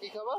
কি খবর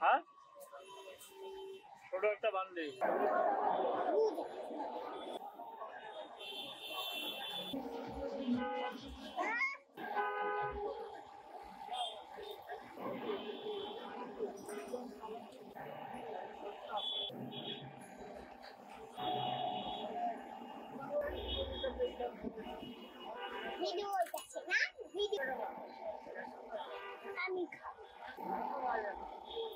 হ্যাঁ? ছোট একটা বান্ডি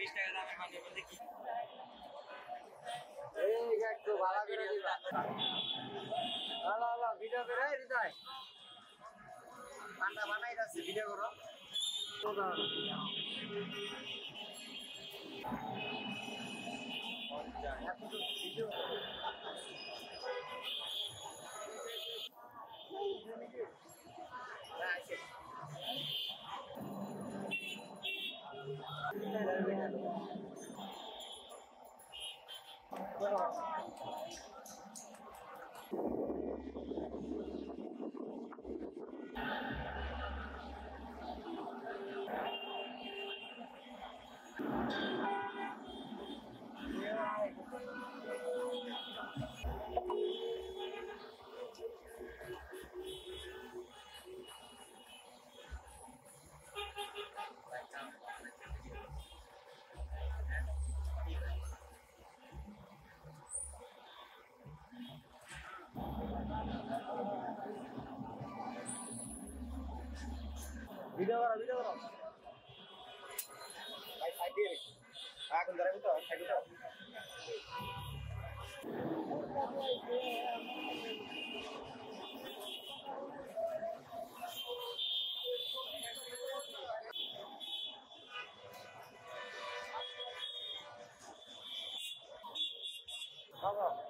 বিশ টাকা দামের বানিয়ে বলতে কি একটু ভালো করে দিবা ভালো ভালো ভিডিও করে হৃদয় পান্ডা বানাই যাচ্ছে ভিডিও করো তো Thank you. ভিডিও করো ভিডিও করো ভাই সাইড দিয়ে রেখো এখন দাঁড়াবি তো সাইডে তো বাবা